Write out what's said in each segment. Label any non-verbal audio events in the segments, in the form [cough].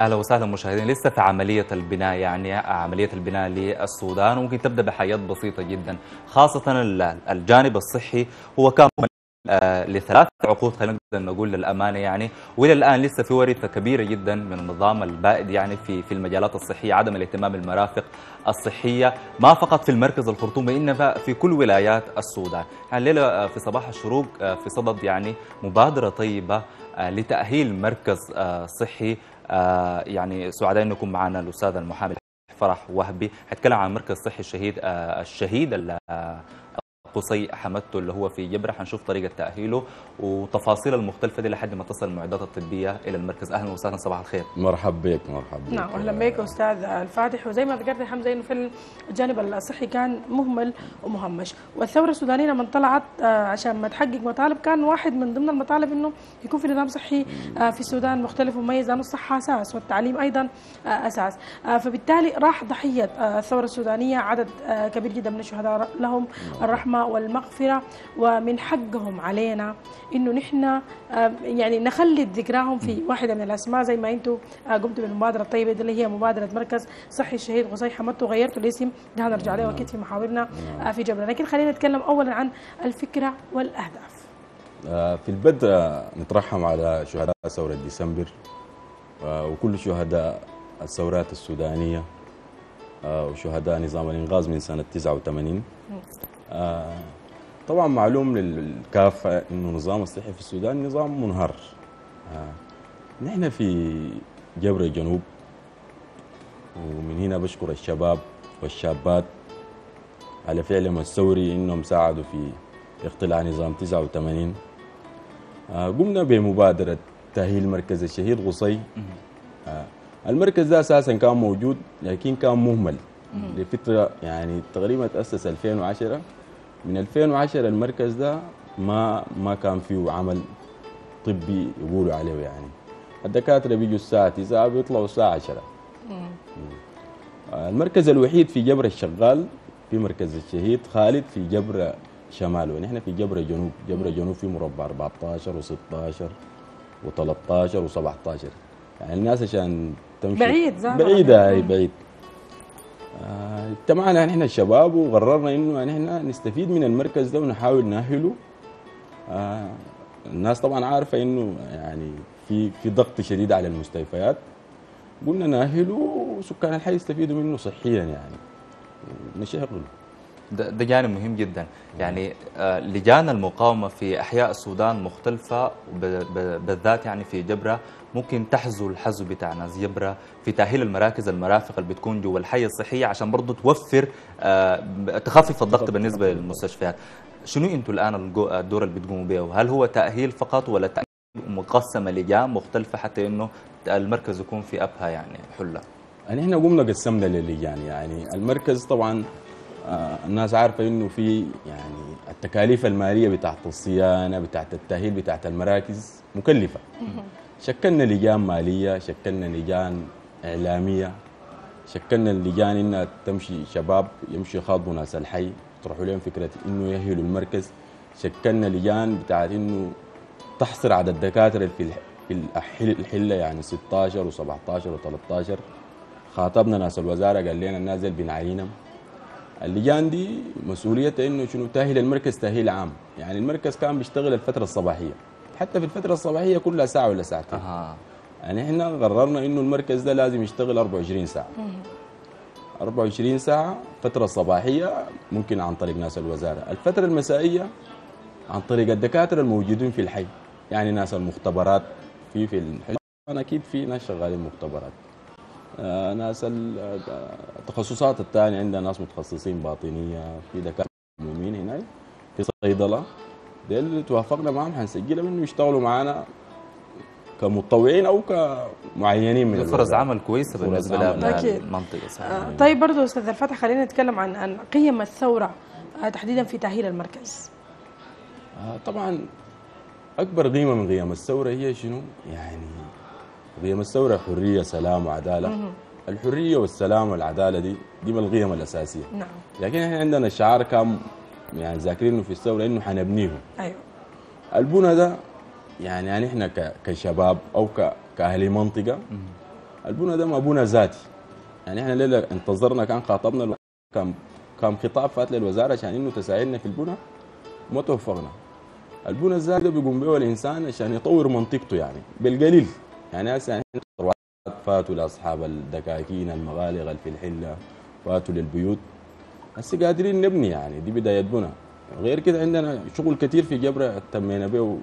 أهلا وسهلا مشاهدين لسه في عملية البناء يعني عملية البناء للسودان وممكن تبدأ بحاجات بسيطة جدا خاصة الجانب الصحي. هو كان آه لثلاث عقود خلينا نقول للأمانة يعني. وإلى الآن لسه في ورثة كبيرة جدا من النظام البائد يعني في في المجالات الصحية عدم الاهتمام بالمرافق الصحية ما فقط في المركز الخرطوم وإنما في كل ولايات السودان. يعني الليلة في صباح الشروق في صدد يعني مبادرة طيبة لتأهيل مركز صحي يعني سعداء أنكم معنا الأستاذ المحامي فرح وهبي. حيتكلم عن مركز صحي الشهيد الشهيد قصي حمدته اللي هو في جبرة حنشوف طريقة تأهيله وتفاصيل المختلفة دي لحد ما تصل المعدات الطبية إلى المركز. أهلا وسهلا صباح الخير. مرحبا بك مرحبا بك. نعم أهلا بك أستاذ الفاتح. وزي ما ذكرت حمزة إنه في الجانب الصحي كان مهمل ومهمش. والثورة السودانية لما طلعت عشان ما تحقق مطالب كان واحد من ضمن المطالب إنه يكون في نظام صحي في السودان مختلف ومميز لأنه الصحة أساس والتعليم أيضا أساس. فبالتالي راح ضحية الثورة السودانية عدد كبير جدا من الشهداء لهم الرحمة والمغفرة ومن حقهم علينا. إنه نحن يعني نخلد ذكراهم في واحدة من الأسماء زي ما أنتم قمتوا بالمبادرة الطيبة دي اللي هي مبادرة مركز صحي الشهيد قصي حمدته وغيرتوا الاسم. ده هنرجع له أكيد في محاورنا في جبل لكن خلينا نتكلم اولا عن الفكرة والأهداف. في البدء نترحم على شهداء ثورة ديسمبر وكل شهداء الثورات السودانية وشهداء نظام الإنقاذ من سنة 89 آه طبعا معلوم للكافة إنه نظام الصحي في السودان نظام منهار آه. نحن في جبر الجنوب ومن هنا بشكر الشباب والشابات على فعلهم الثوري إنهم ساعدوا في اقتلاع نظام 89 آه قمنا بمبادرة تأهيل مركز الشهيد غصي. آه المركز ده أساسا كان موجود لكن كان مهمل. لفترة يعني تقريبا تأسس 2010 من 2010 المركز ده ما ما كان فيه عمل طبي يقولوا عليه يعني. الدكاترة بيجوا الساعة 9 بيطلعوا الساعة 10 المركز الوحيد في جبر الشغال في مركز الشهيد خالد في جبر شمال ونحن في جبر جنوب. جبر جنوب في مربع 14 و16 و13 و17 يعني الناس عشان تمشي بعيد زي بعيدة هي بعيد. اجتمعنا آه نحن الشباب وقررنا إنه نحن نستفيد من المركز ده ونحاول نأهله. آه الناس طبعا عارفة إنه يعني في في ضغط شديد على المستشفيات قلنا نأهله وسكان الحي يستفيدوا منه صحيا يعني. ده, ده جانب مهم جدا. يعني آه لجان المقاومة في أحياء السودان مختلفة بالذات يعني في جبرة ممكن تحزو الحزو بتاع ناس في تأهيل المراكز المرافق اللي بتكون جوا الحي الصحية عشان برضه توفر آه تخفف الضغط بالنسبة للمستشفيات. شنو أنتوا الآن الدور اللي بتقوموا به وهل هو تأهيل فقط ولا تأهيل مقسمة لجان مختلفة حتى إنه المركز يكون في أبها يعني حلة؟ يعني إحنا قمنا قسمنا للجان يعني. المركز طبعا آه الناس عارفة إنه في يعني التكاليف المالية بتاعت الصيانة بتاعت التأهيل بتاعت المراكز مكلفة. شكلنا لجان مالية شكلنا لجان إعلامية شكلنا اللجان إنها تمشي شباب يمشي يخاطبوا ناس الحي يطرحوا لهم فكرة إنه يهلوا المركز. شكلنا لجان بتاعت إنه تحصر عدد الدكاترة في في الحلة يعني 16 و17 و13 خاطبنا ناس الوزارة قال لنا الناس بنعينهم. اللجان دي مسؤوليتها إنه شنو؟ تاهيل المركز تاهيل عام. يعني المركز كان بيشتغل الفترة الصباحية. حتى في الفترة الصباحية كلها ساعة ولا ساعتين. أها. يعني إحنا قررنا إنه المركز ده لازم يشتغل 24 ساعة. 24 ساعة فترة صباحية ممكن عن طريق ناس الوزارة. الفترة المسائية عن طريق الدكاترة الموجودين في الحي. يعني ناس المختبرات في في الحي. أكيد في ناس شغالين مختبرات. آه ناس التخصصات الثانية عندنا ناس متخصصين باطنية في دكاترة عموميين هناك في صيدلة. دي اللي توافقنا معهم حنسجلهم انه يشتغلوا معنا كمتطوعين أو كمعينين من فرص عمل كويسة بالنسبة. للمنطقه صحيح. آه طيب برضه أستاذ الفتح خلينا نتكلم عن عن قيم الثورة آه تحديدا في تأهيل المركز. آه طبعا أكبر قيمة من قيم الثورة هي شنو؟ يعني قيم الثورة حرية سلام وعداله الحرية والسلام والعدالة دي دي من القيم الأساسية. نعم. لكن إحنا عندنا شعار كان يعني ذاكرينه في الثوره انه حنبنيهم. أيوه. البنى ده يعني يعني كشباب أو كأهل منطقة البنى ده ما بنى ذاتي. يعني إحنا ليلة انتظرنا كان خاطبنا كان كان خطاب فات للوزاره عشان إنه تساعدنا في البنى وما توفقنا. البنى الذاتي ده بيقوم به الإنسان عشان يطور منطقته يعني بالقليل. يعني هسه يعني فاتوا لأصحاب الدكاكين المغالغ اللي في الحله فاتوا للبيوت. هسه قادرين نبني يعني دي بداية بنى غير كده عندنا شغل كتير في جبره تمينا به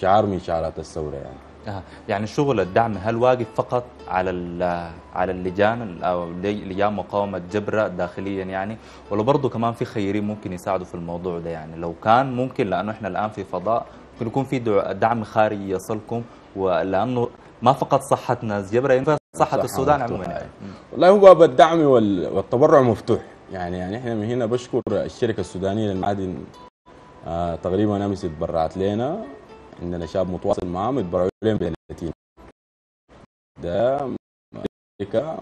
شعار من شعارات الثورة يعني. آه، يعني شغل الدعم هل واقف فقط على ال- على اللجان ال- أو لجان مقاومة جبره داخليا يعني؟ ولا برضه كمان في خيرين ممكن يساعدوا في الموضوع ده يعني؟ لو كان ممكن لأنه إحنا الآن في فضاء ممكن يكون في دع- دعم خارجي يصلكم ولأنه ما فقط صحه ناس جبره صحة صحة السودان عموما يعني. والله هو باب الدعم وال- والتبرع مفتوح. يعني يعني إحنا من هنا بشكر الشركة السودانية للمعادن آه تقريبا أمس اتبرعت لنا عندنا شاب متواصل معاهم اتبرعوا لنا ب 30 ده شركة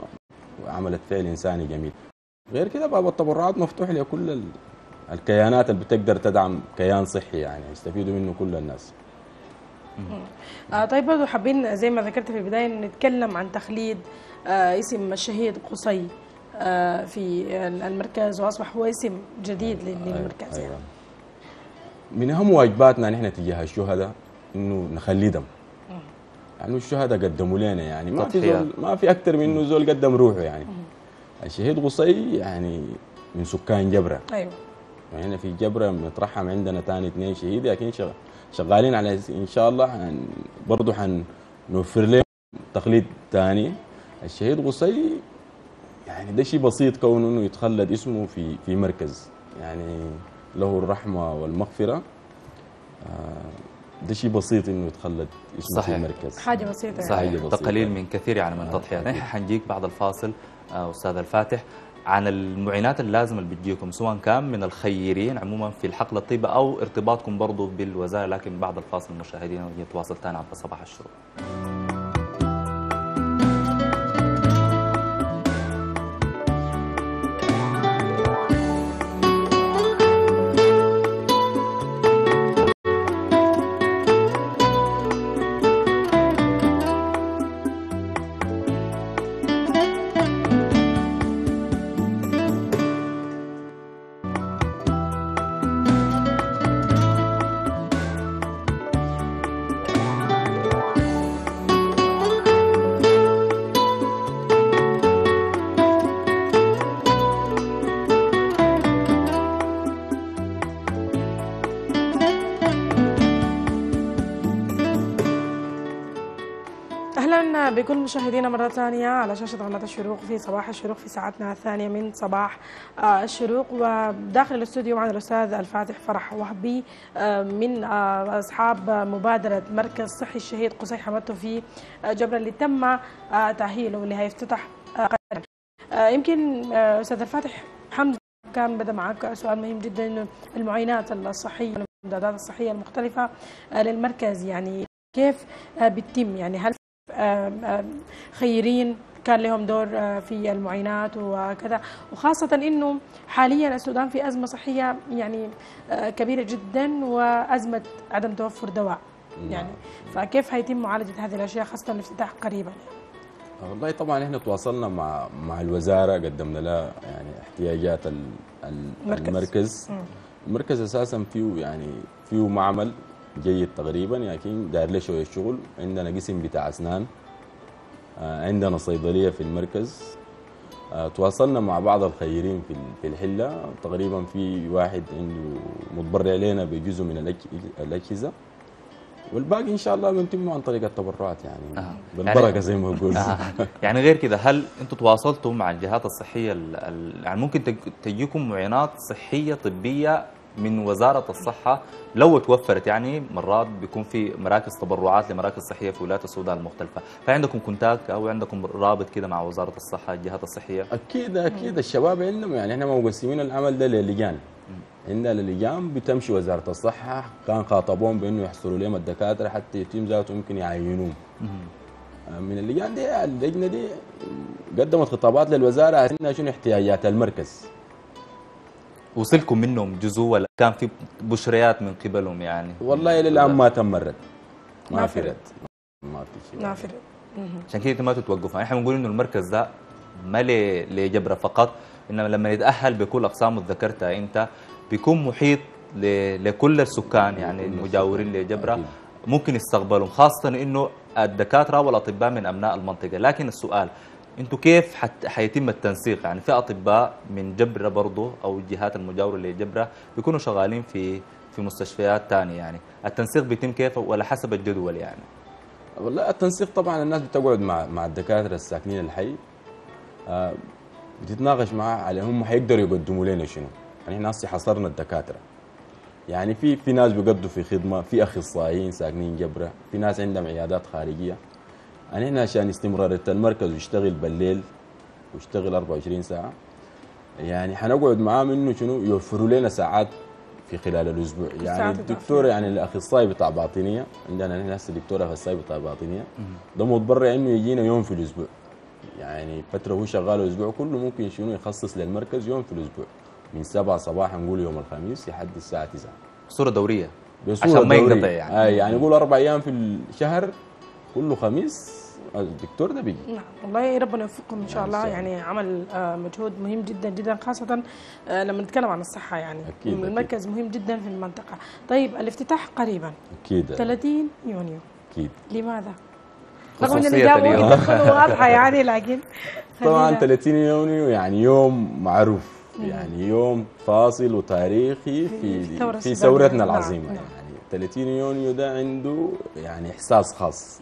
عملت فعل إنساني جميل. غير كده باب التبرعات مفتوح لكل ال- الكيانات اللي بتقدر تدعم كيان صحي يعني يستفيدوا منه كل الناس. آه طيب برضو حابين زي ما ذكرت في البداية نتكلم عن تخليد آه اسم الشهيد قصي. في المركز وأصبح هو اسم جديد لل- للمركز يعني. أيوة. من اهم واجباتنا نحن تجاه الشهداء؟ إنه نخلدهم يعني الشهداء قدموا لنا يعني. ما في. زول ما في أكثر من إنه زول قدم روحه يعني. الشهيد قصي يعني من سكان جبرة. أيوه. يعني في جبرة مترحم عندنا ثاني اثنين شهيد لكن شغ- شغالين على إن شاء الله حن برضه حنوفر لهم تقليد ثاني الشهيد قصي يعني ده شيء بسيط كونه إنه يتخلد اسمه في في مركز يعني له الرحمة والمغفرة آه، ده شيء بسيط إنه يتخلد اسمه صحيح. في مركز حاجة بسيطة يعني. صحيح بسيطة. تقليل من كثير يعني من آه، تضحيات أكيد. نحن حنجيك بعد الفاصل آه، أستاذ الفاتح عن المعينات اللازمة اللي بتجيكم سواء كان من الخيرين عموما في الحقل الطيبة أو ارتباطكم برضه بالوزارة لكن بعد الفاصل مشاهدينا نتواصل ثاني عبر صباح الشروق مشاهدينا مرة ثانية على شاشة قناه الشروق في صباح الشروق في ساعتنا الثانية من صباح الشروق وداخل الاستوديو معنا الأستاذ الفاتح فرح وهبي من أصحاب مبادرة مركز صحي الشهيد قصي حمدته في جبره اللي تم تأهيله واللي هيفتتح قريباً. يمكن أستاذ الفاتح حمد كان بدا معك سؤال مهم جدا انه المعاينات الصحية والامدادات الصحية المختلفة آه، للمركز يعني كيف بتتم يعني هل خيرين. كان لهم دور آه، في المعاينات وكذا. وخاصة إنه حاليا السودان في أزمة صحية يعني آه، كبيرة جدا وأزمة عدم توفر دواء يعني. فكيف هيتم معالجة هذه الأشياء خاصة الافتتاح قريبا؟ والله طبعا إحنا تواصلنا مع مع الوزارة قدمنا لها يعني احتياجات ال- ال- المركز. المركز. المركز أساسا فيه يعني فيه معمل جيد تقريبا لكن داير له شوية شغل. عندنا قسم بتاع أسنان آه، عندنا صيدلية في المركز. آه، تواصلنا مع بعض الخيرين في ال- في الحلة. تقريبا في واحد عنده متبرع لنا بجزء من الأجهزة. والباقي إن شاء الله بنتم عن طريق التبرعات يعني. آه. بالبركة يعني- زي ما بقول. آه. يعني غير كده هل أنتم تواصلتوا مع الجهات الصحية ال- ال- يعني ممكن تج- تجيكم معينات صحية طبية من وزارة الصحة لو توفرت يعني مرات بيكون في مراكز تبرعات لمراكز صحية في ولايات السودان المختلفة. فعندكم كونتاكت أو عندكم رابط كده مع وزارة الصحة الجهات الصحية؟ أكيد أكيد. الشباب عندهم يعني إحنا مقسمين العمل ده للجان. عندنا اللجان بتمشي وزارة الصحة. كان خاطبوهم بأنه يحصلوا لهم الدكاترة حتى يتم ذاته ممكن يعينوهم. من اللجان دي اللجنة دي قدمت خطابات للوزارة عندنا شنو احتياجات المركز. وصلكم منهم جزء ولا كان في بشريات من قبلهم يعني؟ والله للان ما تم الرد ما ما في في رد. رد ما في شيء. نافر عشان كده ما تتوقفوا إحنا بنقول إنه المركز ده ما لجبرة فقط إنما لما يتأهل بكل اقسامه اللي ذكرتها أنت بيكون محيط ل- لكل السكان يعني المجاورين لجبرة. ممكن يستقبلهم خاصة إنه الدكاترة والأطباء من أبناء المنطقة. لكن السؤال أنتوا كيف حت حيتم التنسيق؟ يعني في أطباء من جبرة برضه أو الجهات المجاورة لجبرة بيكونوا شغالين في في مستشفيات ثانية يعني. التنسيق بيتم كيف ولا حسب الجدول يعني؟ والله التنسيق طبعا الناس بتقعد مع مع الدكاترة الساكنين الحي. آه، بتتناقش معاه على هم حيقدروا يقدموا لنا شنو. يعني إحنا هسه حصرنا الدكاترة. يعني في في ناس بيقضوا في خدمة في أخصائيين ساكنين جبرة في ناس عندهم عيادات خارجية. يعني إحنا عشان استمراريه المركز يشتغل بالليل ويشتغل 24 ساعة يعني حنقعد معاهم انه شنو؟ يوفروا لنا ساعات في خلال الأسبوع. يعني الدكتور يعني الأخصائي بتاع باطنية عندنا هنا هسه دكتور أخصائي بتاع باطنية ده متبرع إنه يجينا يوم في الأسبوع. يعني فترة هو شغال الأسبوع كله ممكن شنو؟ يخصص للمركز يوم في الأسبوع. من 7 صباحا نقول يوم الخميس لحد الساعة 9 صوره دورية. بصورة عشان ما دورية. ينقطع يعني. آه يعني يقول أربع أيام في الشهر كله خميس الدكتور ده بيجي نعم والله ربنا يوفقكم إن شاء نعم، الله. شاء يعني عمل آه، مجهود مهم جدا جدا خاصة آه، لما نتكلم عن الصحة. يعني أكيد، أكيد. المركز مهم جدا في المنطقة. طيب الافتتاح قريبا. أكيد. 30 يونيو. أكيد. لماذا؟ رغم إن الإجابة [laughs] واضحة يعني لكن [laughs] طبعا خلينا- 30 يونيو يعني يوم معروف. يعني يوم فاصل وتاريخي في في. ثورتنا نعم، العظيمة. نعم. يعني 30 يونيو ده عنده يعني إحساس خاص.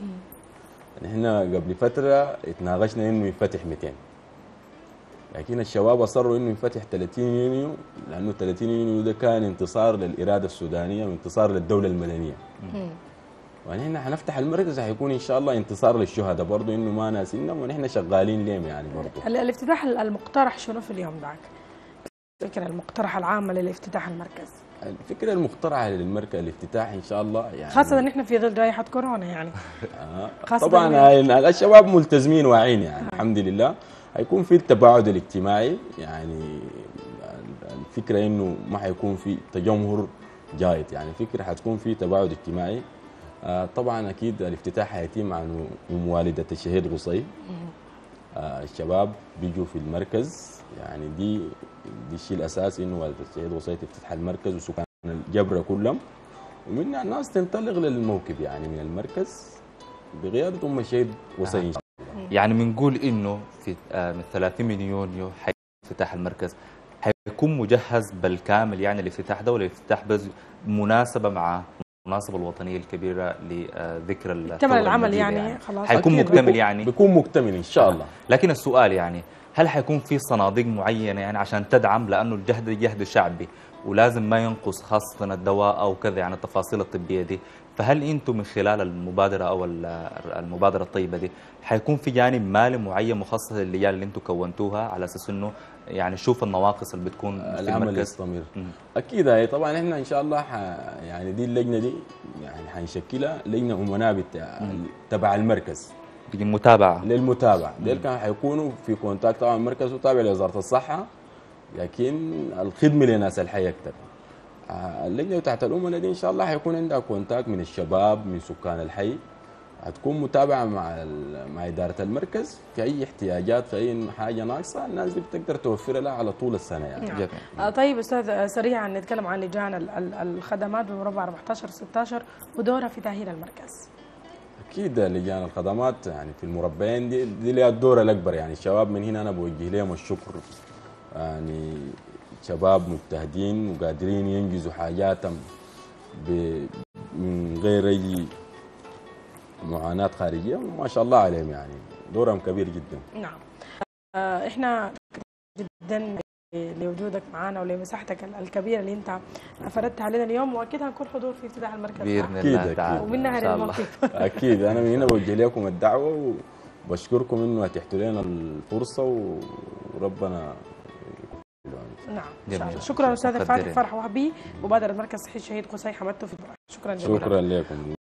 إحنا قبل فترة اتناقشنا انه ينفتح 200 لكن الشباب اصروا انه ينفتح 30 يونيو لأنه 30 يونيو ده كان انتصار للإرادة السودانية وانتصار للدولة المدنية. ونحن حنفتح المركز حيكون إن شاء الله انتصار للشهداء برضه إنه ما ناسينا ونحن شغالين لهم يعني برضه ال- الافتتاح المقترح شنو في اليوم ذاك؟ الفكرة المقترحه العامه للافتتاح المركز. الفكرة المخترعة للمركز الافتتاح إن شاء الله يعني خاصة إن إحنا في ظل جائحه كورونا يعني. [laughs] آه. خاصة طبعا هاي الشباب ملتزمين واعيين يعني الحمد لله. حيكون في التباعد الاجتماعي يعني الفكرة إنه ما حيكون في تجمهر جايد يعني الفكرة حتكون في تباعد اجتماعي. آه طبعا أكيد الافتتاح حيتم عن والدة الشهيد غصي. آه الشباب بيجوا في المركز يعني دي دي الشيء الأساسي إنه والده الشهيد غصي تفتح المركز وسكان الجبره كلهم. ومنها الناس تنطلق للموكب يعني من المركز بقياده ام الشهيد غصي إن شاء يعني بنقول إنه في آه، من 30 من يونيو حيفتح المركز. حيكون مجهز بالكامل يعني الافتتاح ده ولا الافتتاح بس مناسبة مع المناسبة الوطنية الكبيرة لذكرى اكتمل العمل المجيدة يعني خلاص. حيكون مكتمل بيكون- يعني. بيكون مكتمل إن شاء الله. لكن السؤال يعني هل حيكون في صناديق معينة يعني عشان تدعم؟ لأنه الجهد جهد شعبي ولازم ما ينقص خاصه الدواء أو كذا يعني التفاصيل الطبية دي. فهل أنتم من خلال المبادرة أو ال- المبادرة الطيبة دي حيكون في جانب مالي معين مخصص للجان اللي أنتم كونتوها على أساس إنه يعني شوف النواقص اللي بتكون في العمل يستمر. أكيد هي طبعا إحنا إن شاء الله ح... يعني دي اللجنة دي يعني حنشكلها لجنة أمناء بتاع تبع المركز. متابعه للمتابعة. ديل كان حيكونوا في contact طبعا المركز تابع لوزارة الصحة لكن الخدمة لناس الحي أكثر آه، اللجنه بتاعت الامناء دي إن شاء الله حيكون عندها contact من الشباب من سكان الحي. هتكون متابعة مع ال- مع إدارة المركز. في أي احتياجات في أي حاجة ناقصة الناس دي بتقدر توفر لها على طول السنة يعني. نعم. جميل. آه، طيب أستاذ آه، سريعا نتكلم عن لجان ال- ال- الخدمات بمربع 14 16 ودورها في تأهيل المركز. أكيد لجان الخدمات يعني في المربعين دي دي لها الدور الأكبر. يعني الشباب من هنا أنا بوجه لهم الشكر. يعني شباب مجتهدين وقادرين ينجزوا حاجاتهم من غير أي معاناة خارجية وما شاء الله عليهم يعني. دورهم كبير جدا. نعم. آه، إحنا جدا لوجودك معنا ولمساحتك ال- الكبيره اللي انت افردتها لنا اليوم واكيد هنكون حضور في افتتاح المركز باذن الله أكيد. تعالى ومنها. للموقف أكيد أنا من هنا بوجه لكم الدعوه وبشكركم انه اتحتوا لنا الفرصه وربنا نعم جميل. شكرا أستاذ فاتح. فرح وهبي مبادره مركز صحي الشهيد قصي حمدته في شكرا جزيلا شكرا لكم